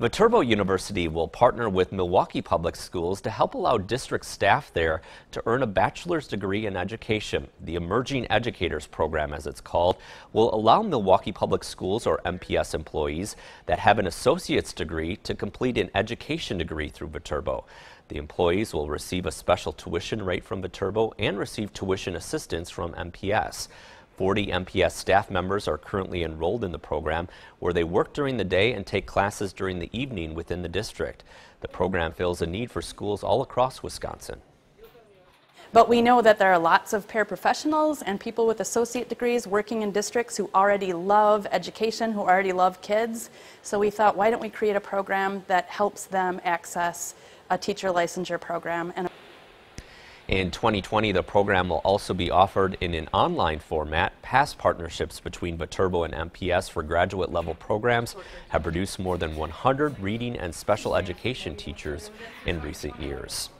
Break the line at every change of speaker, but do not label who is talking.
Viterbo University will partner with Milwaukee Public Schools to help allow district staff there to earn a bachelor's degree in education. The Emerging Educators Program, as it's called, will allow Milwaukee Public Schools or MPS employees that have an associate's degree to complete an education degree through Viterbo. The employees will receive a special tuition rate from Viterbo and receive tuition assistance from MPS. 40 MPS staff members are currently enrolled in the program where they work during the day and take classes during the evening within the district. The program fills a need for schools all across Wisconsin.
But we know that there are lots of paraprofessionals and people with associate degrees working in districts who already love education, who already love kids. So we thought, why don't we create a program that helps them access a teacher licensure program and
in 2020, the program will also be offered in an online format. Past partnerships between Viterbo and MPS for graduate level programs have produced more than 100 reading and special education teachers in recent years.